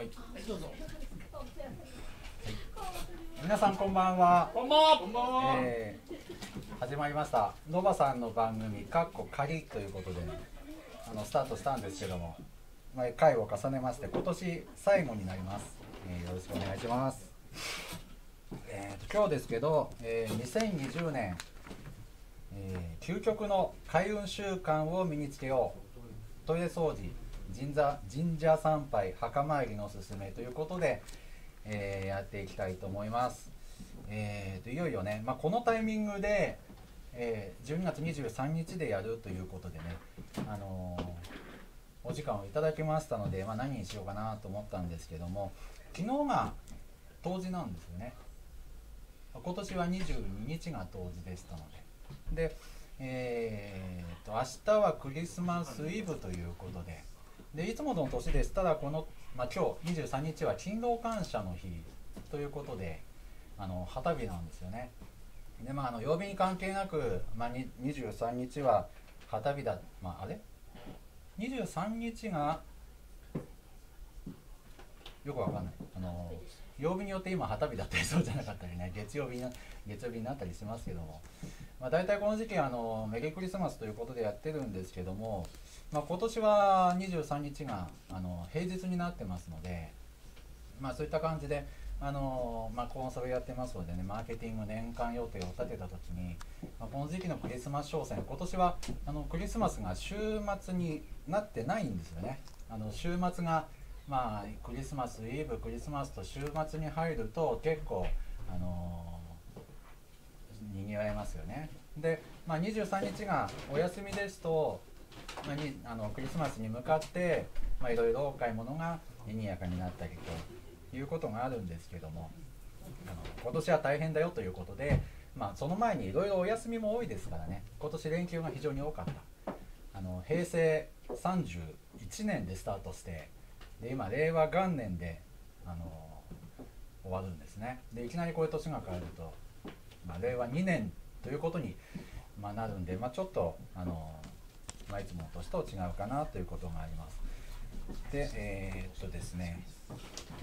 はい、どうぞ。皆さんこんばんは。こんばんは。こんばんは。えー、始まりました。ノバさんの番組かっこ仮ということで、あのスタートしたんですけども、まあ回を重ねまして今年最後になります。えーよろしくお願いします。えーと今日ですけど、えー2020年、えー究極の開運習慣を身につけようトイレ掃除神社神社参拝墓参りのおすすめということで、えーやっていきたいと思います、えーといよいよね、まあ、このタイミングで、えー12月23日でやるということでね、あのーお時間をいただきましたので、まあ、何にしようかなと思ったんですけども昨日が冬至なんですよね。今年は22日が冬至でしたので。で、えー、と明日はクリスマスイブということででいつもの年でしたらこの、まあ、今日23日は勤労感謝の日ということであの旗日なんですよね。でまああの曜日に関係なく、まあ、23日は旗日だまああれ？23日がよくわかんない。あの曜日によって今旗日だったりそうじゃなかったりね。月曜日な月曜日になったりしますけども、まあ、大体この時期あのメリークリスマスということでやってるんですけども、まあ、今年は23日があの平日になってますので、まあ、そういった感じであの、まあ、コンサルやってますのでねマーケティング年間予定を立てた時に、まあ、この時期のクリスマス商戦今年はあのクリスマスが週末になってないんですよね。あの週末がまあクリスマスイブクリスマスと週末に入ると結構あのにぎわいますよね。で、まあ、23日がお休みですと、まあ、にあのクリスマスに向かってまあいろいろお買い物が賑やかになったりということがあるんですけどもあの今年は大変だよということで、まあ、その前にいろいろお休みも多いですからね今年連休が非常に多かった。あの平成31年でスタートしてで今令和元年であの終わるんですね。でいきなりこういう年が変わると、まあ、令和2年ということに、まあ、なるんで、まあ、ちょっとあの、まあ、いつもの年と違うかなということがあります。でえーっとですね、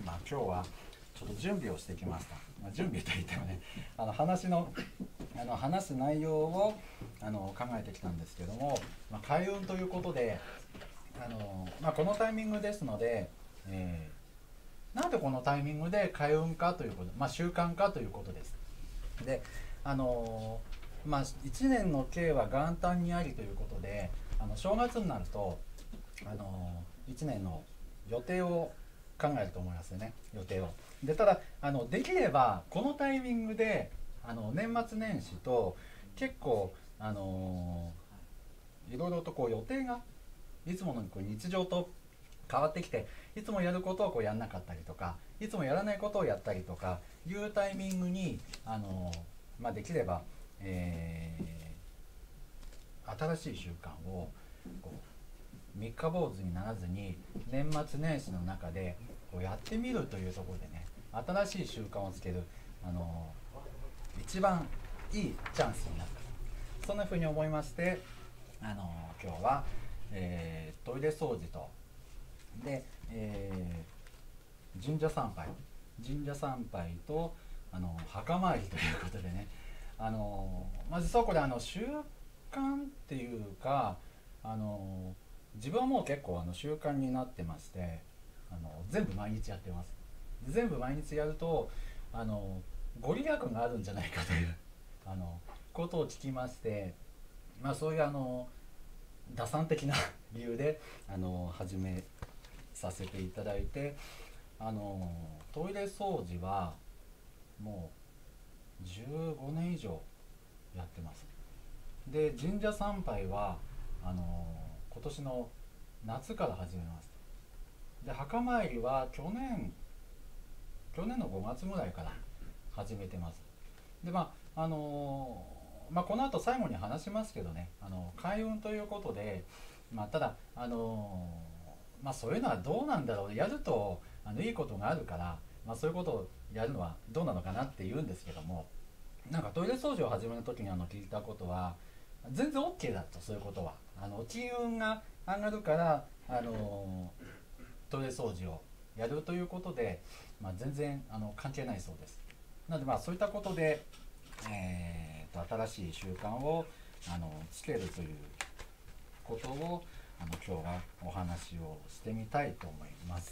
まあ、今日はちょっと準備をしてきました、まあ、準備といってもねあの話のあの話す内容をあの考えてきたんですけども、まあ、開運ということであの、まあ、このタイミングですので、えーなんでこのタイミングで開運かということ、まあ、習慣かということです。であのまあ1年の計は元旦にありということであの正月になるとあの1年の予定を考えると思いますよね。予定を。でただあのできればこのタイミングであの年末年始と結構あのいろいろとこう予定がいつものこう日常と変わってきていつもやることをこうやんなかったりとかいつもやらないことをやったりとかいうタイミングにあの、まあ、できれば、えー新しい習慣をこう三日坊主にならずに年末年始の中でこうやってみるというところでね新しい習慣をつけるあの一番いいチャンスになった。そんなふうに思いましてあの今日は、えートイレ掃除とで、えー神社参拝神社参拝とあの墓参りということでねあのまずそうこれあの習慣っていうかあの自分はもう結構あの習慣になってましてあの全部毎日やってます。全部毎日やるとあのご利益があるんじゃないかという あのことを聞きましてまあそういうあの打算的な 理由であの始めさせていただいてあのトイレ掃除はもう15年以上やってます。で神社参拝はあの今年の夏から始めましたで墓参りは去年去年の5月ぐらいから始めてます。でまああのまあ、この後最後に話しますけどねあの開運ということで、まあ、ただあのまあ、そういうのはどうなんだろうやるとあのいいことがあるから、まあ、そういうことをやるのはどうなのかなって言うんですけどもなんかトイレ掃除を始める時にあの聞いたことは全然 OK だとそういうことは。あの金運が上がるからあのトイレ掃除をやるということで、まあ、全然あの関係ないそうです。なのでまあそういったことで、えー、と新しい習慣をあのつけるということをあの今日はお話をしてみたいと思います、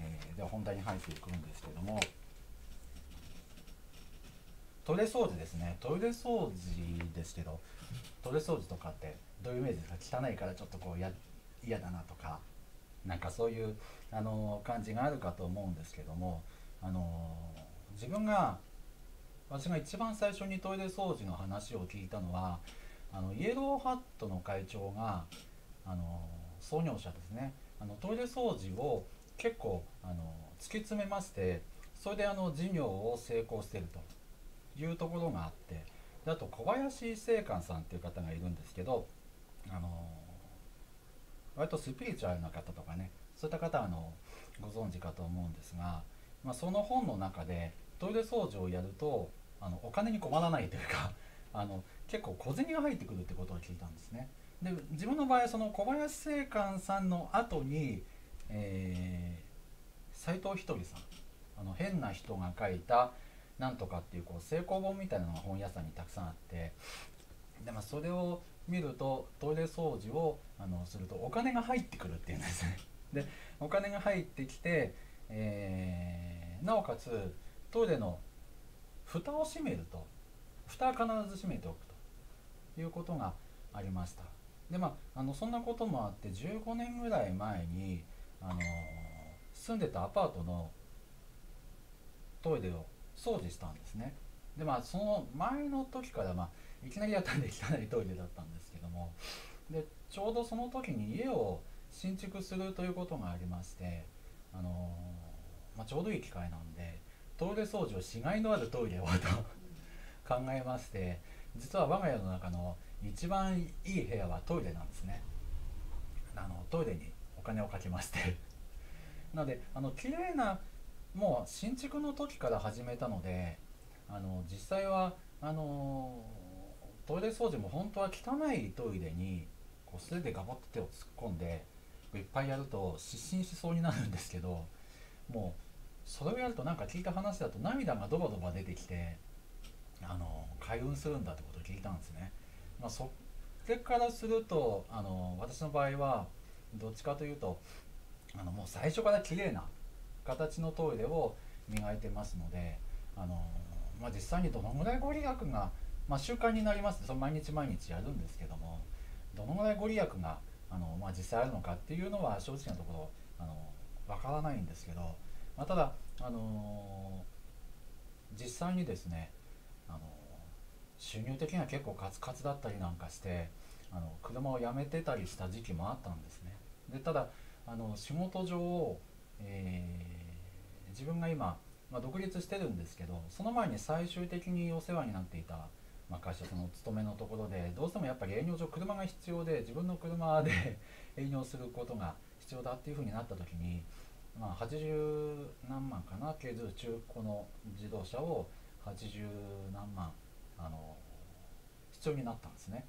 えー、では本題に入っていくんですけども。トイレ掃除ですね。トイレ掃除ですけどトイレ掃除とかってどういうイメージですか？汚いからちょっとこう嫌だなとかなんかそういうあの感じがあるかと思うんですけどもあの自分が私が一番最初にトイレ掃除の話を聞いたのはあのイエローハットの会長があの創業者ですね。あのトイレ掃除を結構あの突き詰めましてそれであの事業を成功していると。いうところがあってであと小林正観さんっていう方がいるんですけどあの割とスピリチュアルな方とかねそういった方はあのご存知かと思うんですが、まあ、その本の中でトイレ掃除をやるとあのお金に困らないというか あの結構小銭が入ってくるってことを聞いたんですね。で自分の場合その小林正観さんの後に、えー、斉藤ひとりさんあの変な人が書いた「なんとか」っていうこう成功本みたいなのが本屋さんにたくさんあってで、まあ、それを見るとトイレ掃除をあのするとお金が入ってくるっていうんですね。でお金が入ってきて、えー、なおかつトイレの蓋を閉めると蓋は必ず閉めておくということがありました。でまあ、あのそんなこともあって15年ぐらい前にあの住んでたアパートのトイレを掃除したんですね。でまあその前の時から、まあ、いきなりやったんで汚いトイレだったんですけどもでちょうどその時に家を新築するということがありましてあの、まあ、ちょうどいい機会なんでトイレ掃除をしがいのあるトイレをと 考えまして実は我が家の中の一番いい部屋はトイレなんですね。あのトイレにお金をかけまして。なのであの綺麗なもう新築の時から始めたのであの実際はあのトイレ掃除も本当は汚いトイレにこう素手でガボッと手を突っ込んでいっぱいやると失神しそうになるんですけどもうそれをやるとなんか聞いた話だと涙がドバドバ出てきてあの開運するんだってことを聞いたんですね。まあ、それからするとあの私の場合はどっちかというとあのもう最初から綺麗な形のトイレを磨いてますのであの、まあ、実際にどのぐらいご利益が、まあ、習慣になりますその毎日毎日やるんですけどもどのぐらいご利益があの、まあ、実際あるのかっていうのは正直なところあのわからないんですけど、まあ、ただ、あの実際にですねあの収入的には結構カツカツだったりなんかしてあの車を辞めてたりした時期もあったんですね。でただあの仕事上、えー、自分が今、まあ、独立してるんですけどその前に最終的にお世話になっていた、まあ、会社その勤めのところでどうしてもやっぱり営業上車が必要で自分の車で 営業することが必要だっていうふうになった時に、まあ、80何万かな経図中古の自動車を80何万あの必要になったんですね。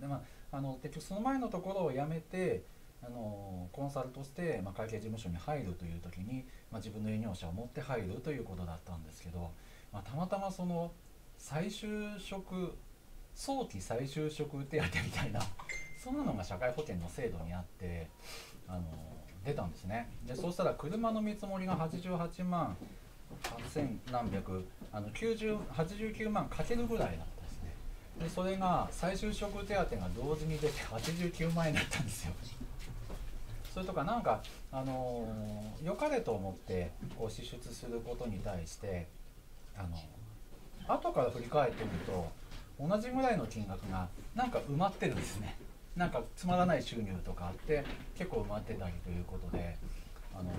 でまあ、あの結局その前のところを辞めてあのコンサルとして、まあ、会計事務所に入るという時に、まあ、自分の営業者を持って入るということだったんですけど、まあ、たまたまその再就職早期再就職手当みたいな そんなのが社会保険の制度にあってあの出たんですね。でそうしたら車の見積もりが88万8000何百あの89万かけるぐらいだったでそれが再就職手当が同時に出て89万円だったんですよ。それとかなんかあの良かれと思ってこう支出することに対してあの後から振り返ってみると同じぐらいの金額がなんか埋まってるんですね。なんかつまらない収入とかあって結構埋まってたりということであの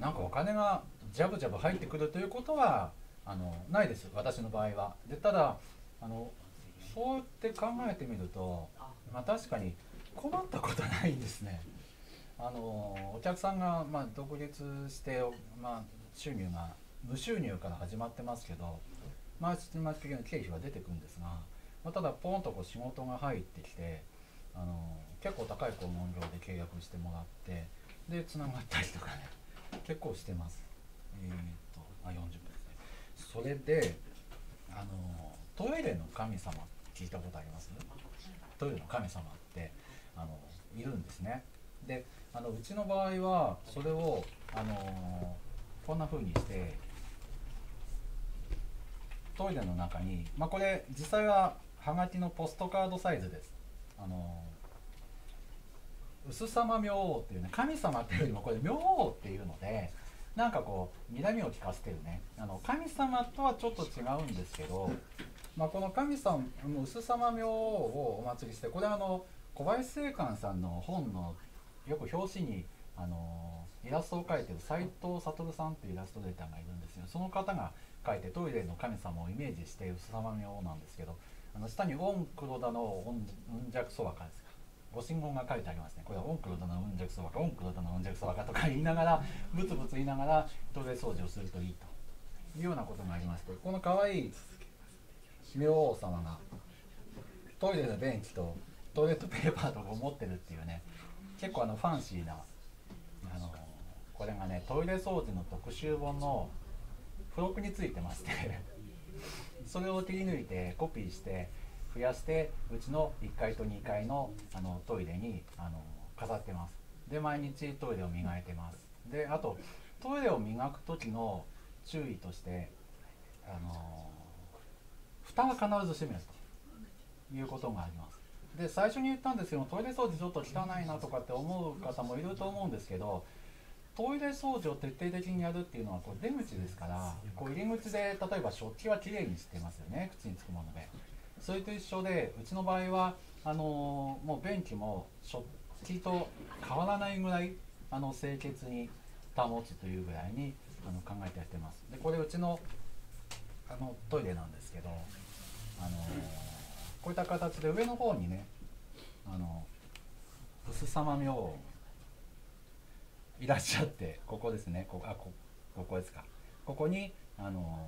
なんかお金がジャブジャブ入ってくるということはあのないです。私の場合は。でただあのそうやって考えてみると、まあ、確かに困ったことないんですね。あのお客さんが、まあ、独立して、まあ、収入が無収入から始まってますけど毎月毎月の経費は出てくるんですが、まあ、ただポンとこう仕事が入ってきてあの結構高い肛門料で契約してもらってでつながったりとかね結構してます。えー、っとあ40分ですね。それであのトイレの神様聞いたことあります？トイレの神様ってあのいるんですね。であのうちの場合はそれをあのこんな風にしてトイレの中にまあこれ実際ははがきのポストカードサイズです。あの薄様明王っていうね神様っていうよりもこれ明王っていうのでなんかこう睨みを利かせてるね。あの神様とはちょっと違うんですけど、まあ、この神様の薄様明をお祭りしてこれはあの小林正観さんの本のよく表紙にあのイラストを描いてる斎藤悟さんっていうイラストレーターがいるんですよ。その方が描いてトイレの神様をイメージして薄様明なんですけどあの下に「オンクロダのうんじゃくそばか」ですかご神言が書いてありますねこれはオンクロダのうんじゃくそばかオンクロダのうんじゃくそばかとか言いながらブツブツ言いながらトイレ掃除をするといいというようなことがありましてこの可愛い明王様がトイレのベンチとトイレットペーパーとかを持ってるっていうね結構あのファンシーなあのこれがねトイレ掃除の特集本の付録についてまして それを切り抜いてコピーして増やしてうちの1階と2階のあのトイレにあの飾ってます。で毎日トイレを磨いてます。であとトイレを磨く時の注意としてあの蓋は必ず閉めるということがあります。で最初に言ったんですけどトイレ掃除ちょっと汚いなとかって思う方もいると思うんですけどトイレ掃除を徹底的にやるっていうのはこう出口ですからこう入り口で例えば食器はきれいにしてますよね口につくもので。それと一緒でうちの場合はあのー、もう便器も食器と変わらないぐらいあの清潔に保つというぐらいにあの考えてやってます。でこれうちのあのトイレなんですけどあの、こういった形で上の方にねあの薄様明王いらっしゃってここですね。こあこここですか。ここにあの、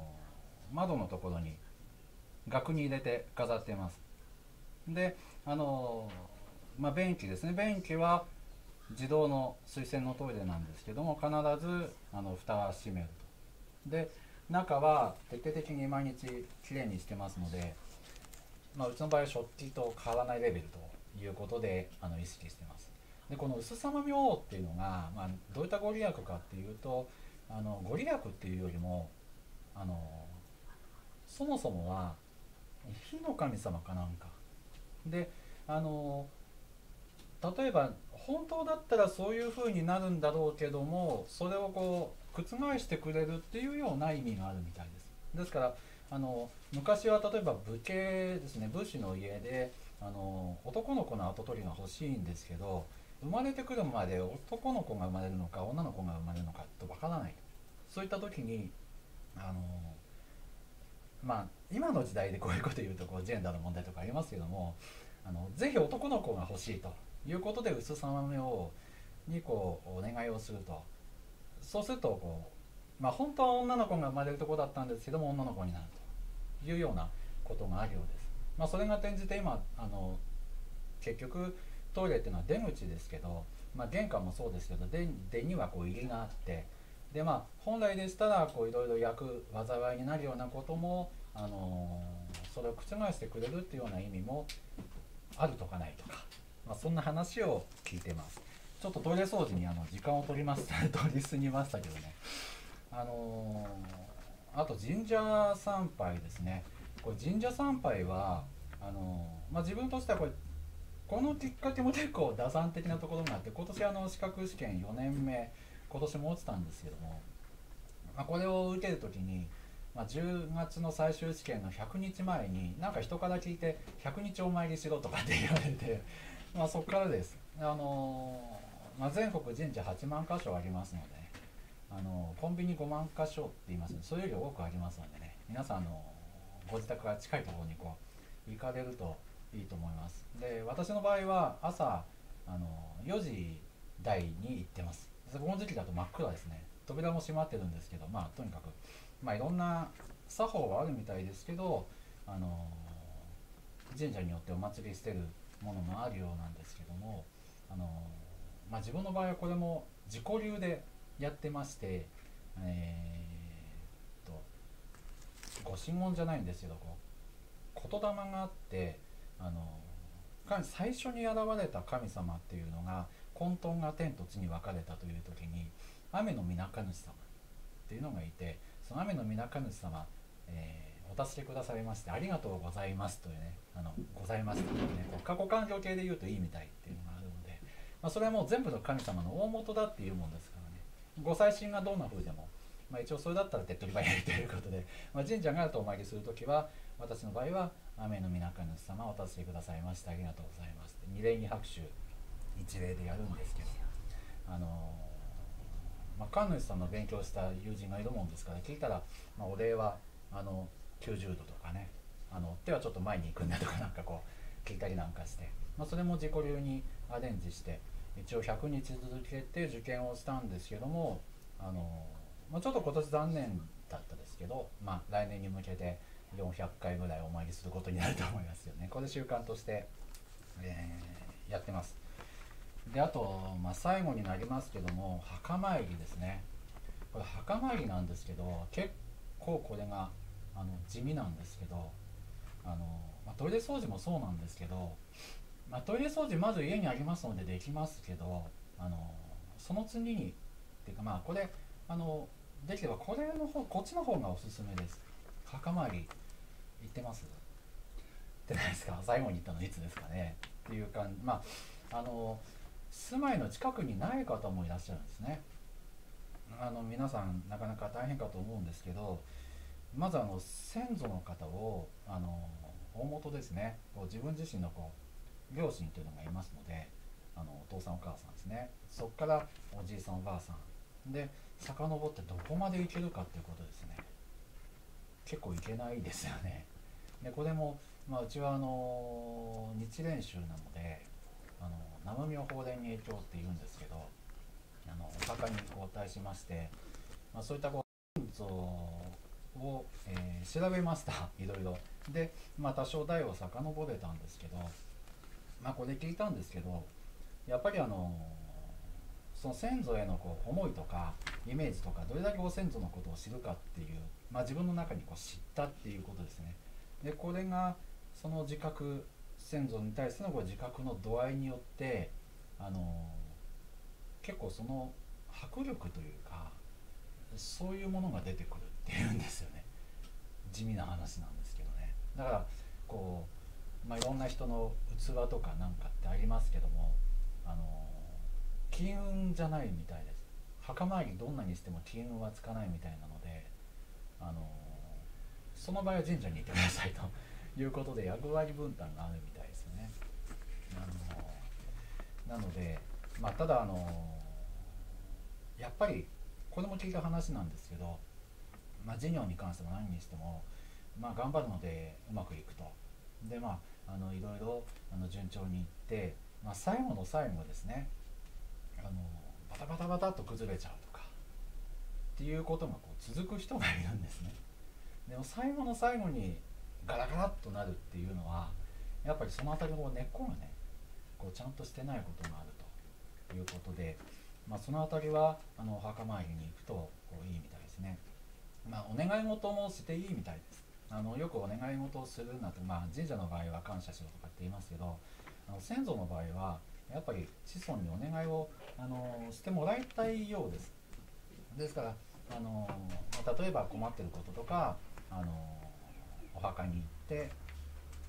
窓のところに額に入れて飾っています。であの、まあ、便器ですね。便器は自動の水洗のトイレなんですけども必ずあの蓋は閉めると。で中は徹底的に毎日きれいにしてますので、まあ、うちの場合は食器と変わらないレベルということであの意識してます。でこの薄様明王っていうのが、まあ、どういったご利益かっていうとあのご利益っていうよりもあのそもそもは火の神様かなんか。であの例えば本当だったらそういう風になるんだろうけどもそれをこう覆してくれるっていうような意味があるみたいです。ですからあの昔は例えば武家ですね武士の家であの男の子の跡取りが欲しいんですけど生まれてくるまで男の子が生まれるのか女の子が生まれるのかとわからない。そういった時にあのまあ今の時代でこういうこと言うとこうジェンダーの問題とかありますけどもあのぜひ男の子が欲しいということで薄さめをにこうお願いをすると。そうするとこう、まあ、本当は女の子が生まれるとこだったんですけども女の子になるというようなことがあるようです。まあ、それが転じて今あの結局トイレっていうのは出口ですけど、まあ、玄関もそうですけど出出にはこう入りがあってでまあ本来でしたらこういろいろ焼く災いになるようなことも、あの、それを覆してくれるっていうような意味もあるとかないとか、まあ、そんな話を聞いてますちょっとトイレ掃除にあの時間を取ります取りすぎましたけどね。あのー、あと神社参拝ですね。これ神社参拝はあのー、まあ、自分としてはこれこのきっかけも結構打算的なところがあって今年あの資格試験4年目今年も落ちたんですけども、まあ、これを受ける時に、まあ、10月の最終試験の100日前になんか人から聞いて100日お参りしろとかって言われて、まあ、そこからです。あのー、まあ、全国神社8万箇所ありますので、あの、コンビニ5万箇所って言いますのでそれより多くありますのでね皆さんのご自宅が近いところにこう行かれるといいと思います。で私の場合は朝あの4時台に行ってます。この時期だと真っ暗ですね。扉も閉まってるんですけどまあとにかくまあいろんな作法はあるみたいですけどあの神社によってお祭りしてるものもあるようなんですけどもあの、まあ、自分の場合はこれも自己流でやってましてえー、っとご神言じゃないんですけどこう言霊があってあの最初に現れた神様っていうのが混沌が天と地に分かれたという時に雨の皆神主様っていうのがいてその雨の皆神主様、えーお助けくださいましてありがとうございますというねあのございますというね過去完了形で言うといいみたいっていうのが、まあ、それはもう全部の神様の大元だっていうもんですからね。ご祭神がどんな風でも、まあ、一応それだったら手っ取り早いということで、まあ、神社があるとお参りする時は私の場合は雨の皆神主様お助けくださいましてありがとうございます二礼二拍手一礼でやるんですけど。あのまあ、神主さんの勉強した友人がいるもんですから聞いたら、まあ、お礼はあの90度とかね。あの手はちょっと前に行くんだとかなんかこう聞いたりなんかして、まあ、それも自己流にアレンジして一応100日続けて受験をしたんですけどもあの、まあ、ちょっと今年残念だったですけど、まあ、来年に向けて400回ぐらいお参りすることになると思いますよね。これ習慣として、えー、やってます。であと、まあ、最後になりますけども墓参りですね。これ墓参りなんですけど結構これがあの地味なんですけどあの、まあ、トイレ掃除もそうなんですけど、まあ、トイレ掃除まず家にありますのでできますけどあのその次にっていうかまあこれあのできればこれの方こっちの方がおすすめです。墓参り行ってます。ってないですか？最後に行ったのいつですかね？っていう感じ。まああの住まいの近くにない方もいらっしゃるんですね。あの皆さんなかなか大変かと思うんですけどまずあの先祖の方をあの大元ですね。こう自分自身のこう両親というのがいますのであのお父さんお母さんですね。そこからおじいさんおばあさん。で遡ってどこまでいけるかっていうことですね。結構いけないですよね。でこれも、まあ、うちはあの日蓮宗なのであの南無妙法蓮華経っていうんですけどあのお墓に交代しまして、まあ、そういったこうを、えー、調べました。いろいろ。で、まあ、多少代を遡れたんですけど、まあ、これ聞いたんですけどやっぱりあのその先祖へのこう思いとかイメージとかどれだけご先祖のことを知るかっていう、まあ、自分の中にこう知ったっていうことですね。でこれがその自覚先祖に対してのこう自覚の度合いによってあの結構その迫力というかそういうものが出てくるっていうんですよね。地味な話なんですけどね。だからこう、まあ、いろんな人の器とかなんかってありますけどもあの金運じゃないみたいです。墓参りどんなにしても金運はつかないみたいなのであのその場合は神社に行ってくださいと いうことで役割分担があるみたいですよね。あのなのでまあただあのやっぱりこれも聞いた話なんですけどまあ、事業に関しても何にしても、まあ、頑張るのでうまくいくと。でまああのいろいろあの順調にいって、まあ、最後の最後ですね。あのバタバタバタっと崩れちゃうとかっていうことがこう続く人がいるんですね。でも最後の最後にガラガラっとなるっていうのはやっぱりその辺りの根っこがねこうちゃんとしてないことがあるということで、まあ、その辺りはあのお墓参りに行くとこういいみたいですね。まあ、お願い事もしていいみたいです。あのよくお願い事をするなんて、まあ、神社の場合は感謝しろとかって言いますけどあの先祖の場合はやっぱり子孫にお願いをあのしてもらいたいようですですからあの、ま、例えば困ってることとかあのお墓に行って、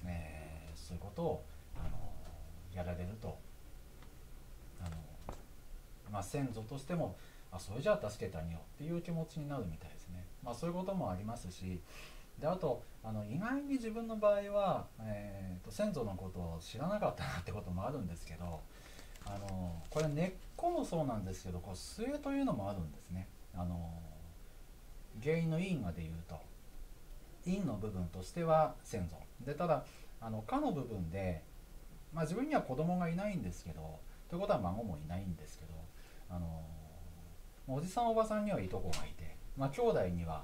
えー、そういうことをあのやられるとあの、まあ、先祖としてもあそれじゃあ助けてあげよっていう気持ちになるみたいですね。まあ、そういうこともありますしであとあの意外に自分の場合は、えーと、先祖のことを知らなかったなってこともあるんですけどあのこれ根っこもそうなんですけどこう末というのもあるんですね。あの原因の因果でいうと因の部分としては先祖でただあのかの部分で、まあ、自分には子供がいないんですけどということは孫もいないんですけどあのおじさんおばさんにはいとこがいて、まあ、兄弟には、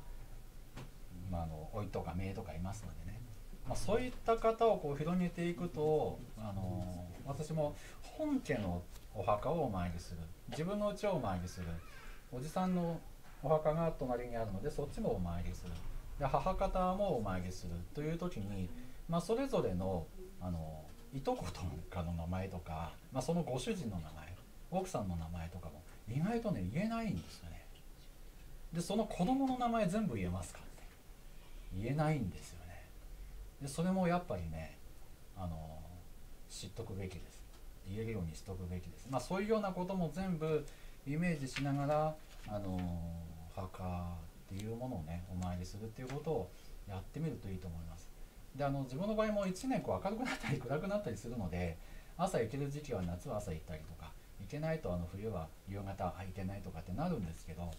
まあ、あのおいとか姪とかいますのでね。まあ、そういった方をこう広げていくとあの私も本家のお墓をお参りする。自分の家をお参りする。おじさんのお墓が隣にあるのでそっちもお参りする。で母方もお参りする。という時に、まあ、それぞれのあのいとことかの名前とか、まあ、そのご主人の名前奥さんの名前とかも意外とね言えないんですよね。でその子供の名前全部言えますか言えないんですよね。でそれもやっぱりねあの知っとくべきです。言えるようにしとくべきです。まあそういうようなことも全部イメージしながらあの墓っていうものをねお参りするっていうことをやってみるといいと思います。であの自分の場合も1年こう明るくなったり暗くなったりするので朝行ける時期は夏は朝行ったりとか行けないとあの冬は夕方あ行けないとかってなるんですけど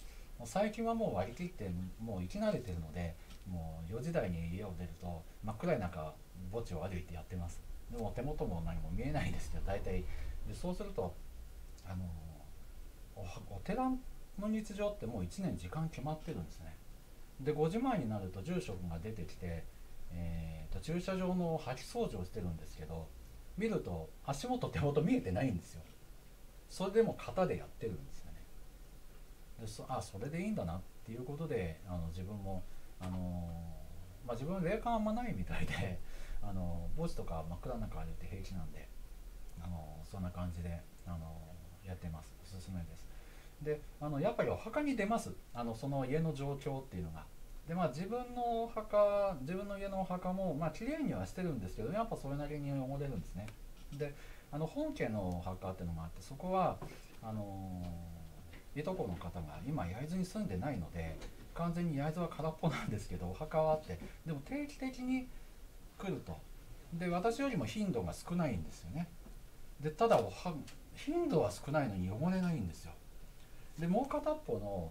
最近はもう割り切ってもう生き慣れてるのでもう4時台に家を出ると真っ暗い中墓地を歩いてやってます。でも手元も何も見えないんですけど大体でそうするとあのお寺の日常ってもう1年時間決まってるんですね。で5時前になると住職が出てきて、えーと、駐車場の掃き掃除をしてるんですけど見ると足元手元見えてないんですよ。それでも型でやってるんですよね。でそあそれでいいんだなっていうことであの自分もあの、まあ、自分霊感あんまないみたいで あの墓地とか真っ暗な中歩いて平気なんであのそんな感じであのやってます。おすすめです。であのやっぱりお墓に出ます。あのその家の状況っていうのが。でまあ自分のお墓自分の家のお墓もまあ綺麗にはしてるんですけどやっぱそれなりに汚れるんですね。であの本家のお墓っていうのもあってそこはあのいとこの方が今焼津に住んでないので完全に焼津は空っぽなんですけどお墓はあってでも定期的に来ると。で私よりも頻度が少ないんですよね。でただ頻度は少ないのに汚れないんですよ。でもう片っぽの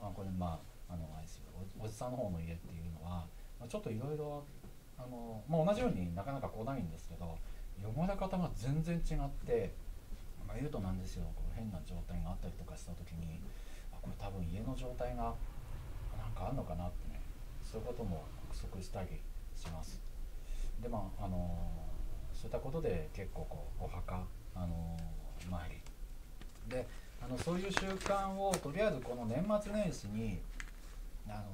あこれまああのあれですよ。おじさんの方の家っていうのは、まあ、ちょっといろいろあの、まあ、同じようになかなか来ないんですけど汚れ方が全然違って、まあ、言うとなんですよ。こう変な状態があったりとかした時にあこれ多分家の状態がかあるのかなってねそういうことも憶測したりします。でまああのそういったことで結構こうお墓あの参り。であのそういう習慣をとりあえずこの年末年始にあの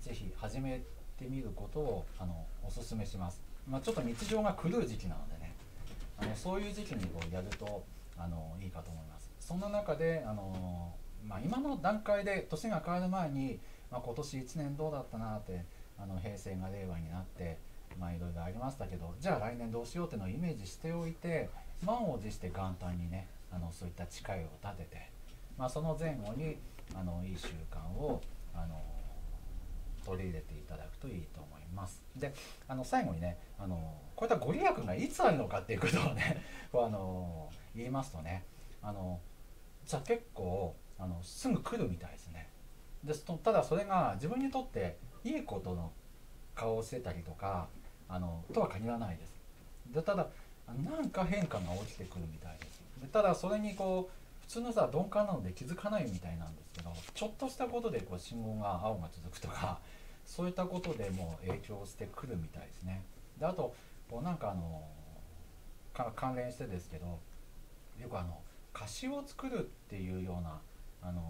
ぜひ始めてみることをあのおすすめします、まあ、ちょっと日常が狂う時期なのでねあのそういう時期にこうやるとあのいいかと思います。そんな中であの、まあ、今の段階で年が変わる前に、まあ、今年1年どうだったなってあの平成が令和になってまあいろいろありましたけどじゃあ来年どうしようっていうのをイメージしておいて満を持して元旦にねあのそういった誓いを立てて、まあ、その前後にあのいい習慣をあの取り入れていただくといいと思います。であの最後にねあのこういったご利益がいつあるのかっていうことをね あの言いますとねあのじゃあ結構あのすぐ来るみたいですね。ですとただそれが自分にとっていいことの顔をしてたりとかあのとは限らないです。でただなんか変化が起きてくるみたいです。でただそれにこう普通のさ鈍感なので気づかないみたいなんですけどちょっとしたことでこう信号が青が続くとか そういったことでも影響してくるみたいですねであとこうなんかあの関連してですけどよくあの歌詞を作るっていうようなあの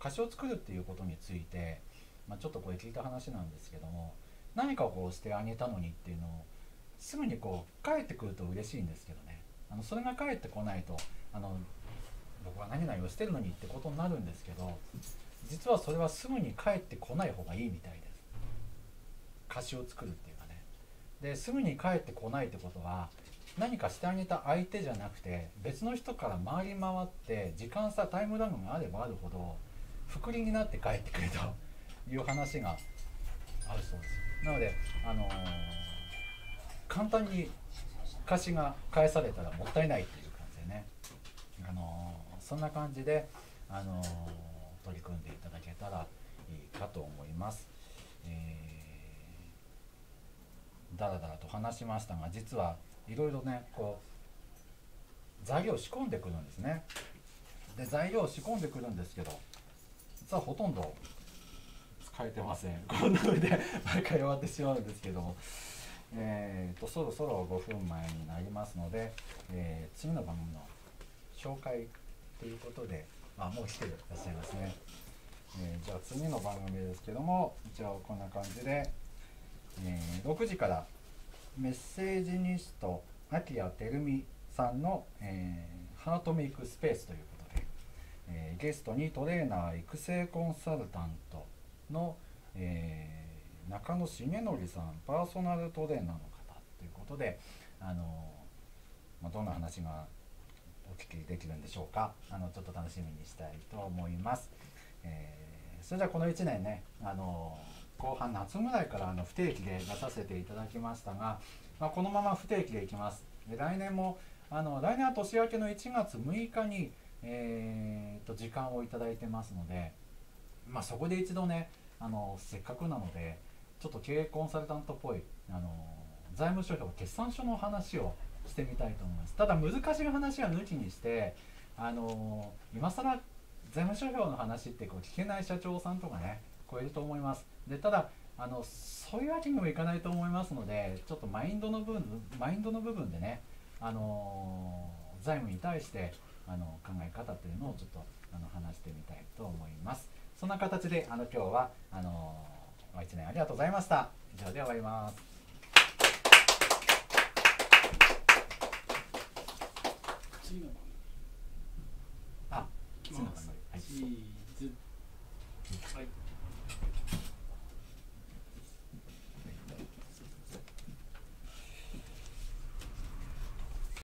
歌詞を作るっていうことについて、まあ、ちょっとこれ聞いた話なんですけども何かをこうしてあげたのにっていうのをすぐにこう返ってくると嬉しいんですけどね。あのそれが返ってこないとあの僕は何々をしてるのにってことになるんですけど実はそれはすぐに返ってこない方がいいみたいです。歌詞を作るっていうかね。ですぐに返ってこないってことは何かしてあげた相手じゃなくて別の人から回り回って時間差タイムラグがあればあるほど複利になって帰ってくると いう話があるそうですなのであのー、簡単に歌詞が返されたらもったいないっていう感じでね、あのそんな感じで、あの取り組んでいただけたらいいかと思います。えー、だらだらと話しましたが実はいろいろねこう材料仕込んでくるんですね。で材料を仕込んでくるんですけど実はほとんど使えてません。こんな上で 毎回終わってしまうんですけども。えー、とそろそろ5分前になりますので、えー次の番組の紹介ということで、あもう来ていらっしゃいますね。えーじゃあ次の番組ですけども一応こんな感じで、えー6時からメッセージニスト秋谷照美さんの、えーハートメイクスペースということで、えゲストにトレーナー育成コンサルタントの、えー中野重則さんパーソナルトレーナーの方ということであの、まあ、どんな話がお聞きできるんでしょうかあのちょっと楽しみにしたいと思います。えーそれではこの1年ねあの後半夏ぐらいからあの不定期で出させていただきましたが、まあ、このまま不定期でいきますで来年もあの来年は年明けの1月6日に、えーと時間をいただいてますので、まあ、そこで一度ねあのせっかくなのでちょっと経営コンサルタントっぽいあの財務諸表決算書の話をしてみたいと思います。ただ難しい話は抜きにしてあの今更財務諸表の話ってこう聞けない社長さんとかねこういると思います。でただあのそういうわけにもいかないと思いますのでちょっとマインドの部分マインドの部分でねあの財務に対してあの考え方というのをちょっとあの話してみたいと思います。そんな形であの今日はあの1年ありがとうございました。以上で終わります。次の番あ次の番組。はい